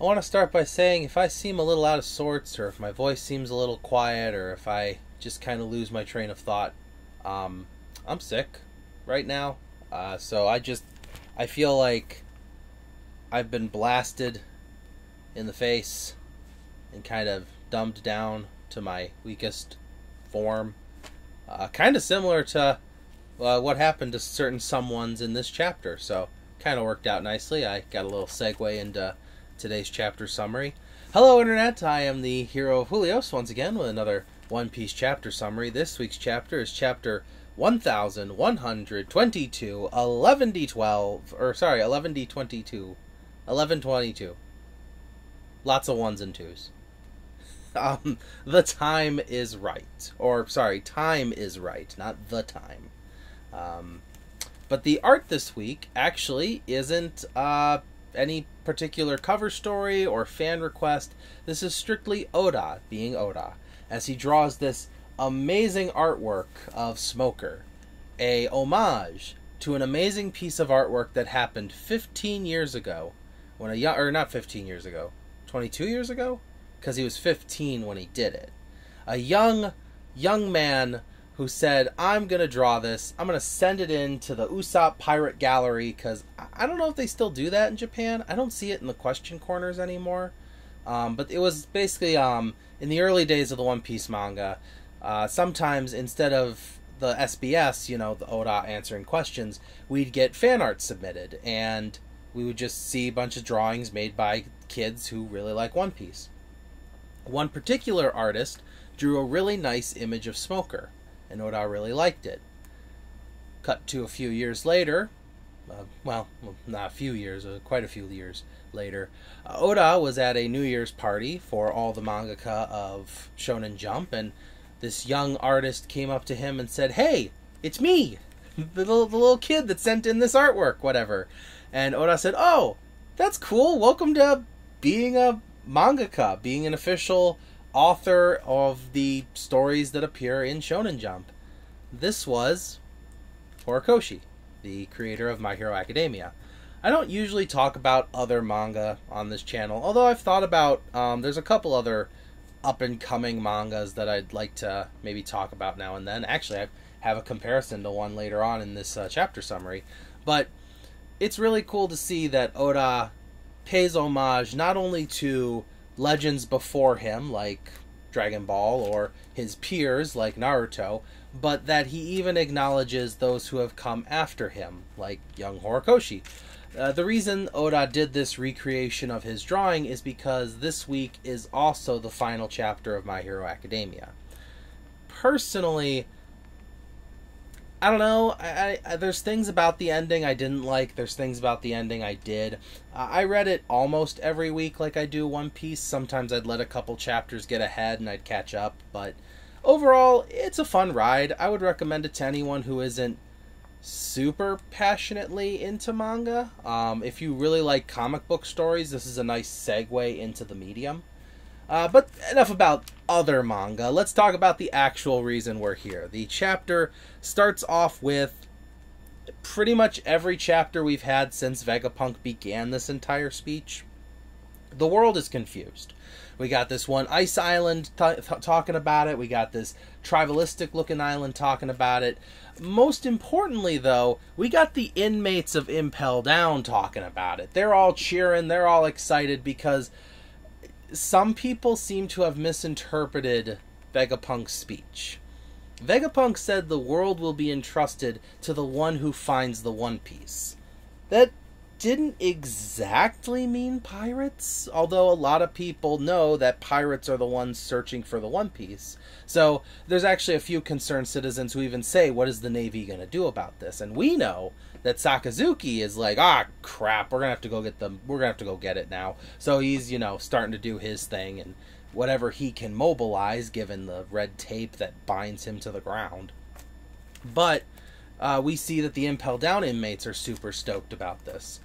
I want to start by saying if I seem a little out of sorts, or if my voice seems a little quiet, or if I just kind of lose my train of thought, um, I'm sick right now. Uh, so I just, I feel like I've been blasted in the face and kind of dumbed down to my weakest form. Uh, kind of similar to uh, what happened to certain someones in this chapter. So kind of worked out nicely. I got a little segue into today's chapter summary. Hello, Internet. I am the hero of Holios once again with another One Piece chapter summary. This week's chapter is chapter 1122, 11d12, or sorry, 11d22, 1122. Lots of ones and twos. Um, the time is right. Or, sorry, time is right, not the time. Um, but the art this week actually isn't uh, any particular cover story or fan request. This is strictly Oda being Oda, as he draws this amazing artwork of Smoker, a homage to an amazing piece of artwork that happened 15 years ago, when a young or not 15 years ago, 22 years ago, because he was 15 when he did it. A young young man who said, "I'm gonna draw this. I'm gonna send it in to the Usopp Pirate Gallery because I don't know if they still do that in Japan. I don't see it in the question corners anymore. Um, but it was basically um, in the early days of the One Piece manga. Uh, sometimes instead of the SBS, you know, the Oda answering questions, we'd get fan art submitted, and we would just see a bunch of drawings made by kids who really like One Piece. One particular artist drew a really nice image of Smoker, and Oda really liked it. Cut to a few years later, uh, well, not a few years, uh, quite a few years later, uh, Oda was at a New Year's party for all the mangaka of Shonen Jump, and this young artist came up to him and said, "Hey, it's me, the little, the little kid that sent in this artwork, whatever." And Oda said, "Oh, that's cool. Welcome to being a mangaka, being an official author of the stories that appear in Shonen Jump." This was Horikoshi, the creator of My Hero Academia. I don't usually talk about other manga on this channel, although I've thought about um, there's a couple other up and coming mangas that I'd like to maybe talk about now and then. Actually, I have a comparison to one later on in this uh, chapter summary, but it's really cool to see that Oda pays homage not only to legends before him like Dragon Ball or his peers like Naruto, but that he even acknowledges those who have come after him like young Horikoshi. Uh, the reason Oda did this recreation of his drawing is because this week is also the final chapter of My Hero Academia. Personally, I don't know. I, I, there's things about the ending I didn't like. There's things about the ending I did. Uh, I read it almost every week, like I do One Piece. Sometimes I'd let a couple chapters get ahead and I'd catch up. But overall, it's a fun ride. I would recommend it to anyone who isn't super passionately into manga. Um, if you really like comic book stories, this is a nice segue into the medium. Uh, but enough about other manga. Let's talk about the actual reason we're here. The chapter starts off with pretty much every chapter we've had since Vegapunk began this entire speech. The world is confused. We got this one ice island talking about it. We got this tribalistic looking island talking about it. Most importantly, though, we got the inmates of Impel Down talking about it. They're all cheering, they're all excited because some people seem to have misinterpreted Vegapunk's speech. Vegapunk said the world will be entrusted to the one who finds the One Piece. That didn't exactly mean pirates, although a lot of people know that pirates are the ones searching for the One Piece. So there's actually a few concerned citizens who even say, What is the Navy going to do about this? And we know that Sakazuki is like, Ah, crap, we're going to have to go get them, we're going to have to go get it now. So he's, you know, starting to do his thing and whatever he can mobilize given the red tape that binds him to the ground. But uh, we see that the Impel Down inmates are super stoked about this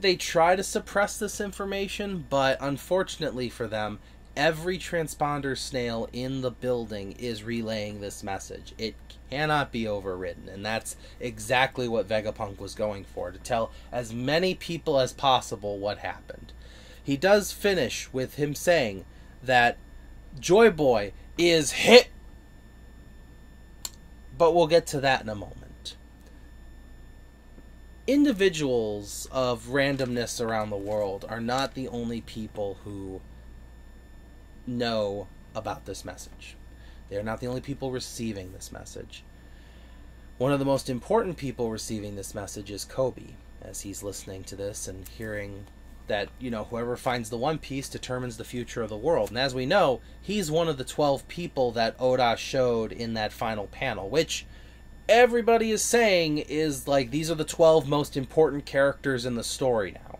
they try to suppress this information, but unfortunately for them, every transponder snail in the building is relaying this message. It cannot be overridden, and that's exactly what Vegapunk was going for to tell as many people as possible what happened. he does finish with him saying that Joy Boy is hit. But we'll get to that in a moment. Individuals of randomness around the world are not the only people who know about this message. They are not the only people receiving this message. One of the most important people receiving this message is Koby, as he's listening to this and hearing that, you know, whoever finds the One Piece determines the future of the world. And as we know, he's one of the 12 people that Oda showed in that final panel, which everybody is saying is like these are the 12 most important characters in the story now.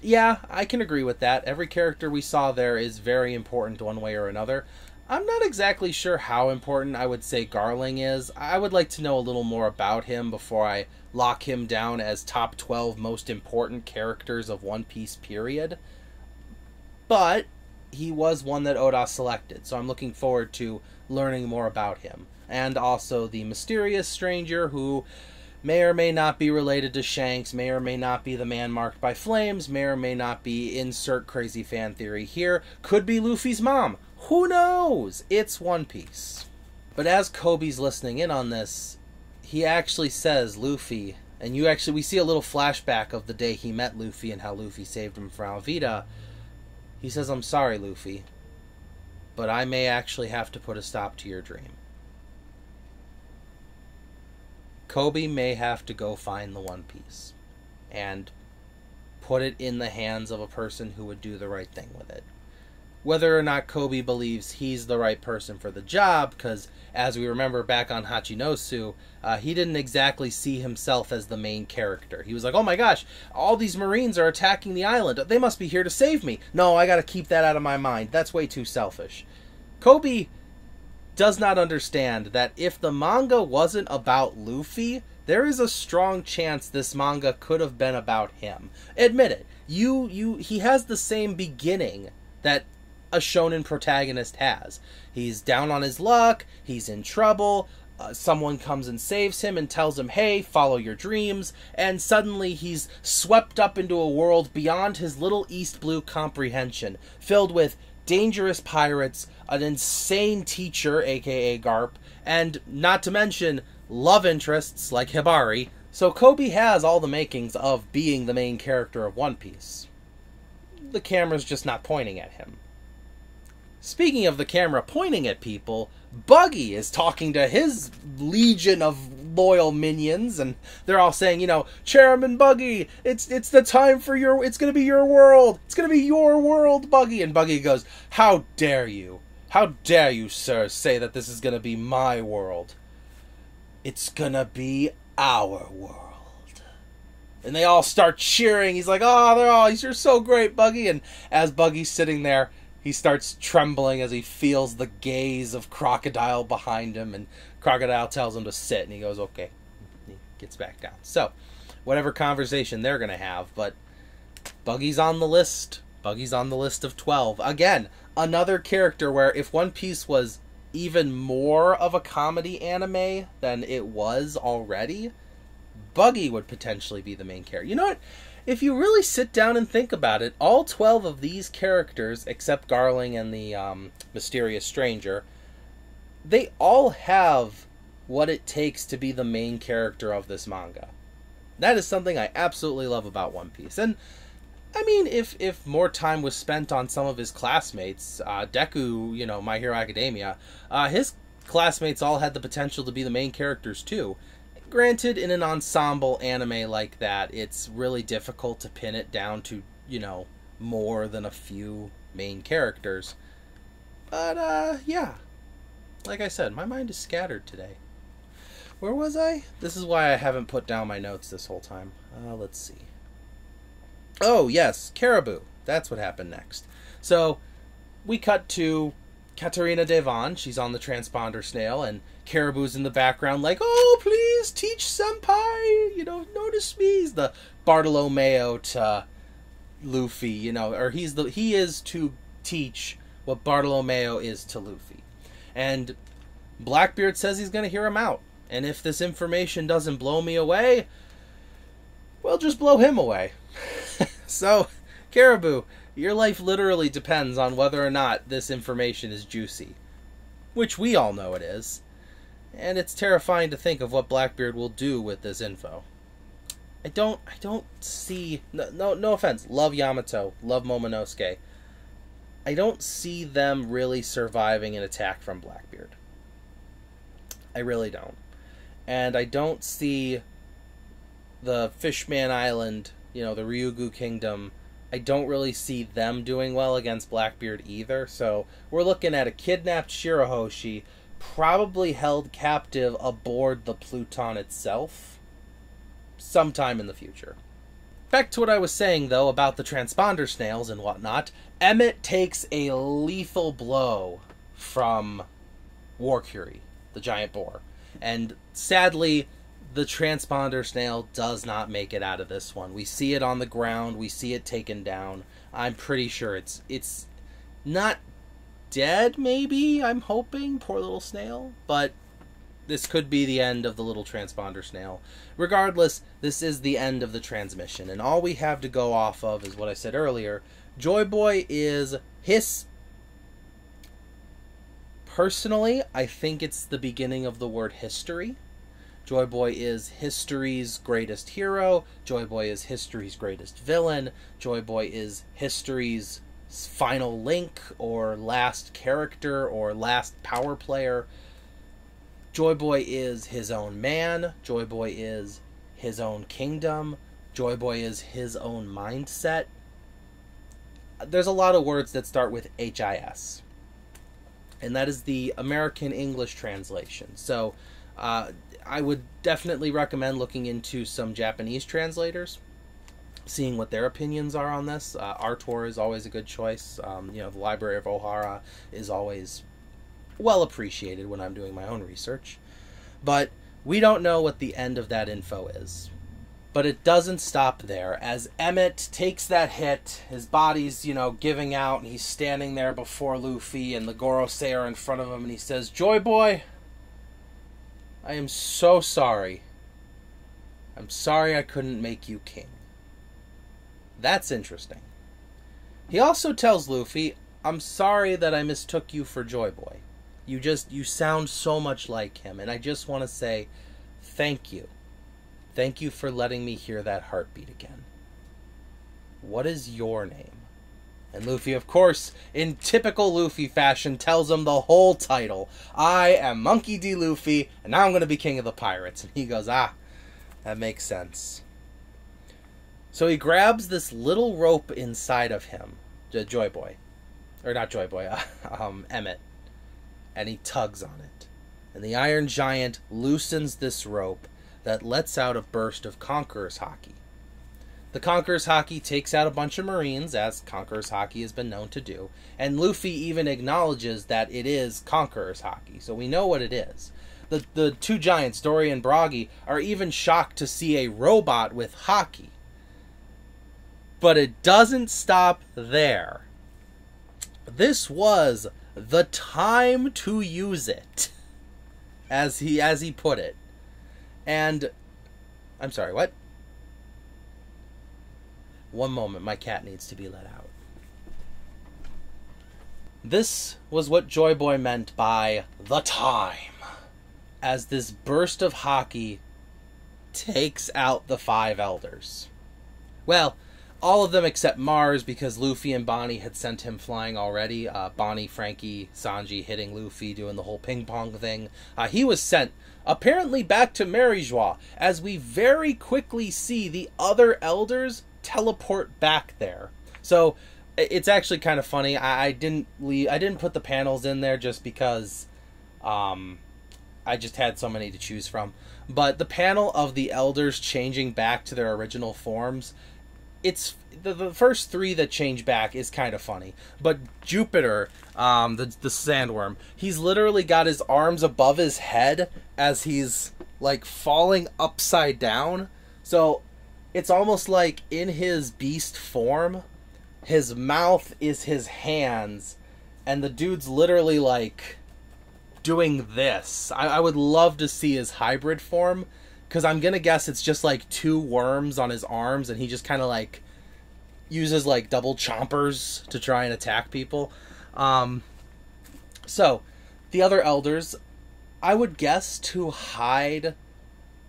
Yeah, I can agree with that. Every character we saw there is very important one way or another. I'm not exactly sure how important I would say Garling is. I would like to know a little more about him before I lock him down as top 12 most important characters of One Piece period. But he was one that Oda selected, so I'm looking forward to learning more about him. And also the mysterious stranger who may or may not be related to Shanks, may or may not be the man marked by flames, may or may not be insert crazy fan theory here, could be Luffy's mom. Who knows? It's One Piece. But as Koby's listening in on this, he actually says Luffy, and you actually we see a little flashback of the day he met Luffy and how Luffy saved him from Alvida. He says, "I'm sorry, Luffy, but I may actually have to put a stop to your dream." Koby may have to go find the One Piece and put it in the hands of a person who would do the right thing with it whether or not Koby believes he's the right person for the job, because as we remember back on Hachinosu, uh, he didn't exactly see himself as the main character. He was like, oh my gosh, all these Marines are attacking the island. They must be here to save me. No, I gotta keep that out of my mind. That's way too selfish. Koby does not understand that if the manga wasn't about Luffy, there is a strong chance this manga could have been about him. Admit it. You you he has the same beginning that a shonen protagonist has. He's down on his luck, he's in trouble, uh, someone comes and saves him and tells him, hey, follow your dreams, and suddenly he's swept up into a world beyond his little East Blue comprehension, filled with dangerous pirates, an insane teacher, aka Garp, and not to mention love interests like Hibari. So Koby has all the makings of being the main character of One Piece. The camera's just not pointing at him. Speaking of the camera pointing at people, Buggy is talking to his legion of loyal minions, and they're all saying, you know, Chairman Buggy, it's it's the time for your, it's gonna be your world, it's gonna be your world, Buggy. And Buggy goes, How dare you? How dare you, sir, say that this is gonna be my world? It's gonna be our world. And they all start cheering. He's like, Oh, they're all, you're so great, Buggy. And as Buggy's sitting there, he starts trembling as he feels the gaze of Crocodile behind him, and Crocodile tells him to sit, and he goes, okay. He gets back down. So, whatever conversation they're going to have, but Buggy's on the list. Buggy's on the list of 12. Again, another character where if One Piece was even more of a comedy anime than it was already, Buggy would potentially be the main character. You know what? If you really sit down and think about it, all 12 of these characters, except Garling and the um, mysterious stranger, they all have what it takes to be the main character of this manga. That is something I absolutely love about One Piece. And I mean, if if more time was spent on some of his classmates, uh, Deku, you know, My Hero Academia, uh, his classmates all had the potential to be the main characters too. Granted, in an ensemble anime like that, it's really difficult to pin it down to, you know, more than a few main characters. But, uh, yeah. Like I said, my mind is scattered today. Where was I? This is why I haven't put down my notes this whole time. Uh, let's see. Oh, yes, Caribou. That's what happened next. So, we cut to Katarina Devon. She's on the transponder snail, and Caribou's in the background, like, oh, please Teach Senpai, you know, notice me. He's the Bartolomeo to Luffy, you know, or he's the he is to Teach what Bartolomeo is to Luffy. And Blackbeard says he's going to hear him out. And if this information doesn't blow me away, well, just blow him away. so Caribou, your life literally depends on whether or not this information is juicy. Which we all know it is. And it's terrifying to think of what Blackbeard will do with this info. I don't I don't see no no, no offense. Love Yamato, love Momonosuke. I don't see them really surviving an attack from Blackbeard. I really don't. And I don't see the Fishman Island, you know, the Ryugu Kingdom, I don't really see them doing well against Blackbeard either. So we're looking at a kidnapped Shirahoshi, probably held captive aboard the Pluton itself sometime in the future. Back to what I was saying, though, about the transponder snails and whatnot. Emmett takes a lethal blow from Warcury, the giant boar. And sadly, the transponder snail does not make it out of this one. We see it on the ground, we see it taken down. I'm pretty sure it's it's not dead maybe, I'm hoping, poor little snail, but this could be the end of the little transponder snail. Regardless, this is the end of the transmission, and all we have to go off of is what I said earlier. Joy Boy is his. Personally, I think it's the beginning of the word history. Joy Boy is history's greatest hero. Joy Boy is history's greatest villain. Joy Boy is history's final link or last character or last power player. Joy Boy is his own man. Joy Boy is his own kingdom. Joy Boy is his own mindset. There's a lot of words that start with HIS. And that is the American English translation. So uh, I would definitely recommend looking into some Japanese translators, seeing what their opinions are on this. Uh, Artur is always a good choice. Um, you know, the Library of Ohara is always well appreciated when I'm doing my own research. But we don't know what the end of that info is. But it doesn't stop there. As Emmett takes that hit, his body's, you know, giving out, and he's standing there before Luffy, and the Gorosei are in front of him, and he says, Joy Boy, I am so sorry. I'm sorry I couldn't make you king. That's interesting. He also tells Luffy, I'm sorry that I mistook you for Joy Boy. You just, you sound so much like him, and I just want to say thank you. Thank you for letting me hear that heartbeat again. What is your name? And Luffy, of course, in typical Luffy fashion, tells him the whole title. I am Monkey D. Luffy, and now I'm going to be king of the pirates. And he goes, ah, that makes sense. So he grabs this little rope inside of him, Joy Boy, or not Joy Boy, um, Emmett, and he tugs on it. And the Iron Giant loosens this rope that lets out a burst of Conqueror's Haki. The Conqueror's Haki takes out a bunch of Marines, as Conqueror's Haki has been known to do, and Luffy even acknowledges that it is Conqueror's Haki, so we know what it is. The, the two giants, Dorry and Brogy, are even shocked to see a robot with Haki. But it doesn't stop there. This was the time to use it, as he as he put it. And I'm sorry, what? One moment, my cat needs to be let out. This was what Joy Boy meant by the time. As this burst of Haki takes out the five elders. Well, all of them except Mars because Luffy and Bonnie had sent him flying already. Uh, Bonnie, Franky, Sanji hitting Luffy, doing the whole ping pong thing. Uh, he was sent apparently back to Mary Geoise, as we very quickly see the other elders teleport back there. So it's actually kind of funny. I, I didn't leave. I didn't put the panels in there just because um, I just had so many to choose from. But the panel of the elders changing back to their original forms, it's the, the first three that change back is kind of funny. But Jupiter, um, the the sandworm, he's literally got his arms above his head as he's like falling upside down. So it's almost like in his beast form, his mouth is his hands, and the dude's literally like doing this. I, I would love to see his hybrid form, because I'm gonna guess it's just like two worms on his arms, and he just kind of like, uses like double chompers to try and attack people. Um, so, the other elders, I would guess to hide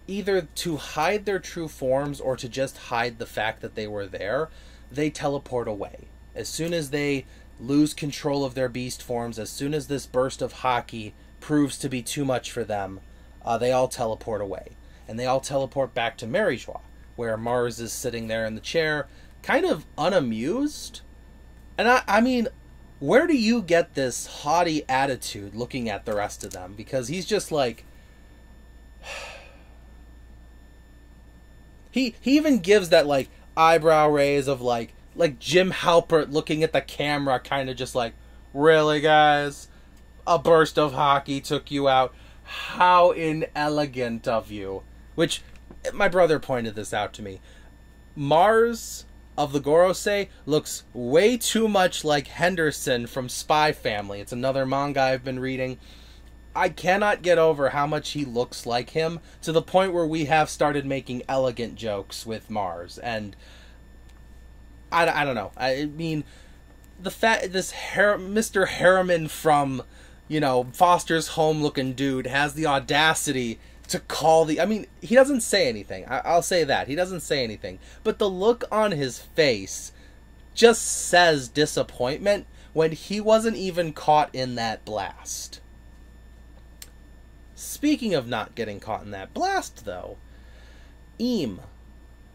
either to hide their true forms or to just hide the fact that they were there, they teleport away. As soon as they lose control of their beast forms, as soon as this burst of Haki proves to be too much for them, uh, they all teleport away. And they all teleport back to Mary Geoise, where Mars is sitting there in the chair, kind of unamused. And I, I mean, where do you get this haughty attitude looking at the rest of them? Because he's just like. he he even gives that like eyebrow raise of like like Jim Halpert looking at the camera, kind of just like, really, guys, a burst of Haki took you out. How inelegant of you. Which my brother pointed this out to me. Mars of the Gorosei looks way too much like Henderson from Spy Family. It's another manga I've been reading. I cannot get over how much he looks like him to the point where we have started making elegant jokes with Mars. And I, I don't know. I mean, the fact this Har- Mr. Herriman from, you know, Foster's Home looking dude has the audacity to call the. I mean, he doesn't say anything. I, I'll say that. He doesn't say anything. But the look on his face just says disappointment when he wasn't even caught in that blast. Speaking of not getting caught in that blast, though, Eam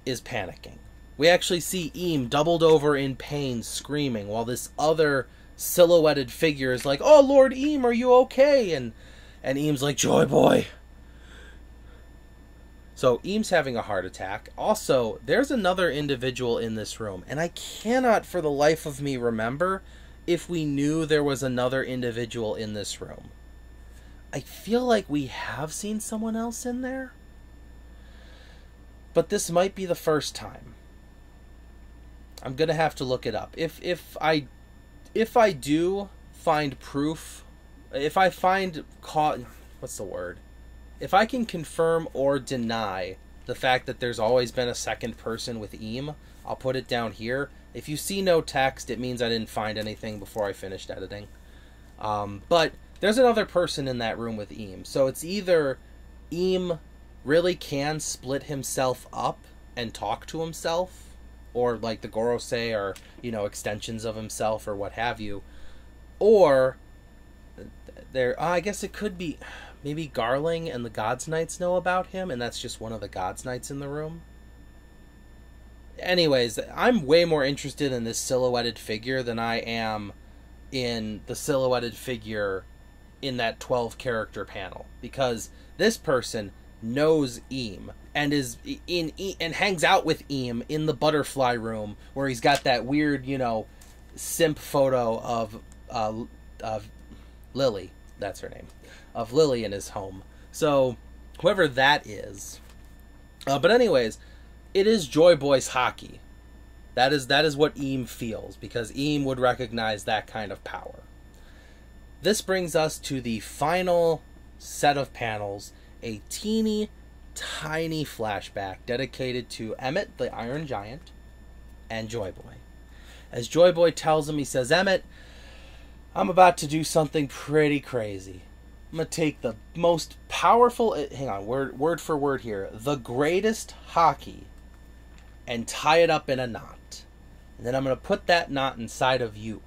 is panicking. We actually see Eam doubled over in pain, screaming, while this other silhouetted figure is like, "Oh Lord Eam, are you okay?" And and Eam's like, "Joy boy." So Eames having a heart attack. Also, there's another individual in this room, and I cannot for the life of me remember if we knew there was another individual in this room. I feel like we have seen someone else in there. But this might be the first time. I'm gonna have to look it up. If if I if I do find proof, if I find caught, what's the word? If I can confirm or deny the fact that there's always been a second person with Eam, I'll put it down here. If you see no text, it means I didn't find anything before I finished editing. Um, but there's another person in that room with Eam, so it's either Eam really can split himself up and talk to himself or like the Gorosei are, you know, extensions of himself or what have you. Or there I guess it could be maybe Garling and the Gods Knights know about him and that's just one of the Gods Knights in the room. Anyways, I'm way more interested in this silhouetted figure than I am in the silhouetted figure in that 12 character panel because this person knows Eam and is in and hangs out with Eam in the butterfly room where he's got that weird, you know, simp photo of uh, of Lily. That's her name, of Lily in his home. So whoever that is, uh, but anyways, it is Joy Boy's Haki. That is that is what Eam feels because Eam would recognize that kind of power. This brings us to the final set of panels, a teeny tiny flashback dedicated to Emmett, the Iron Giant, and Joyboy. As Joyboy tells him, he says, Emmett, I'm about to do something pretty crazy. I'm gonna take the most powerful eh, hang on, word word for word here, the greatest Haki, and tie it up in a knot. And then I'm gonna put that knot inside of you.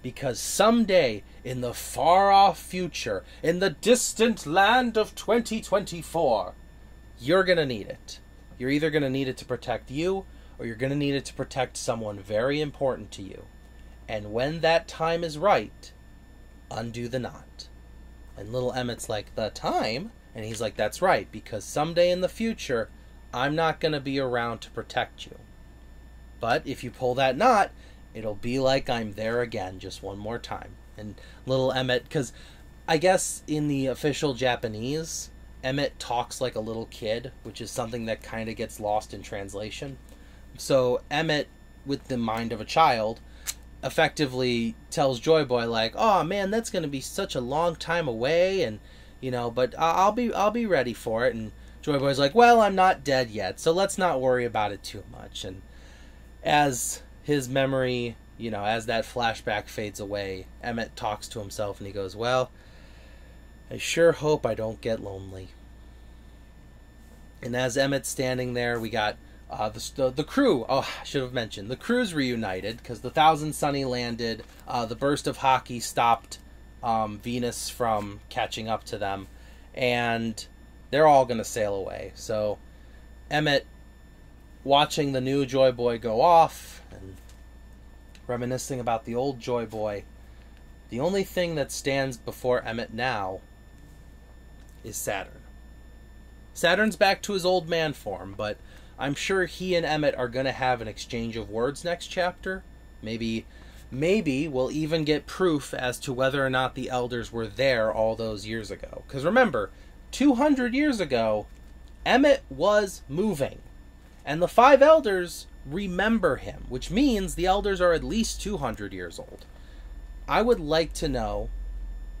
Because someday, in the far off future, in the distant land of 2024, you're to need it. You're either to need it to protect you or you're to need it to protect someone very important to you. And when that time is right, undo the knot. And little Emmett's like, The time? And he's like, That's right, because someday in the future, I'm not going to be around to protect you. But if you pull that knot, it'll be like I'm there again just one more time. And little Emmett, because I guess in the official Japanese, Emmett talks like a little kid, which is something that kind of gets lost in translation. So Emmett, with the mind of a child, effectively tells Joy Boy like, "Oh man, that's gonna be such a long time away," and you know, but I'll be I'll be ready for it. And Joy Boy's like, "Well, I'm not dead yet, so let's not worry about it too much." And as his memory, you know, as that flashback fades away, Emmett talks to himself and he goes, Well, I sure hope I don't get lonely. And as Emmett's standing there, we got uh, the, the, the crew. Oh, I should have mentioned the crew's reunited because the Thousand Sunny landed. Uh, the burst of Haki stopped um, Venus from catching up to them, and they're all gonna sail away. So Emmett, watching the new Joy Boy go off and reminiscing about the old Joy Boy, the only thing that stands before Emmett now is Saturn. Saturn's back to his old man form, but I'm sure he and Emmett are going to have an exchange of words next chapter. Maybe maybe we'll even get proof as to whether or not the elders were there all those years ago. Cuz remember, 200 years ago, Emmett was moving. And the five elders remember him, which means the elders are at least 200 years old. I would like to know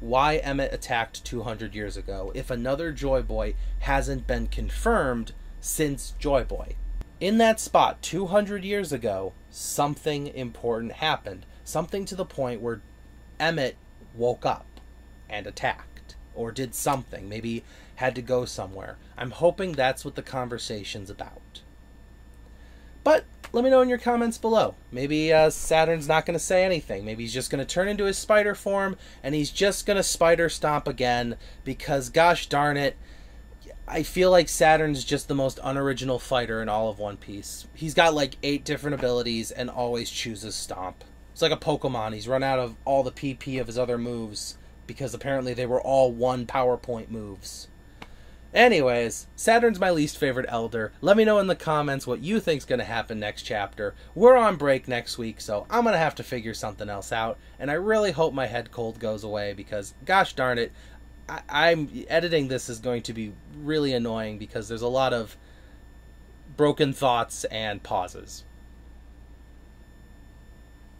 why Emmett attacked 200 years ago if another Joy Boy hasn't been confirmed since Joy Boy. In that spot 200 years ago, something important happened. Something to the point where Emmett woke up and attacked or did something. Maybe had to go somewhere. I'm hoping that's what the conversation's about. But let me know in your comments below. Maybe uh, Saturn's not going to say anything. Maybe he's just going to turn into his spider form and he's just going to spider stomp again because, gosh darn it, I feel like Saturn's just the most unoriginal fighter in all of One Piece. He's got like eight different abilities and always chooses stomp. It's like a Pokemon. He's run out of all the PP of his other moves because apparently they were all one PowerPoint moves. Anyways, Saturn's my least favorite Elder. Let me know in the comments what you think's going to happen next chapter. We're on break next week, so I'm going to have to figure something else out. And I really hope my head cold goes away because, gosh darn it, I- am editing this is going to be really annoying because there's a lot of broken thoughts and pauses.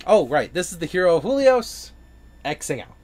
Oh, right. This is the hero of Holios, Xing out.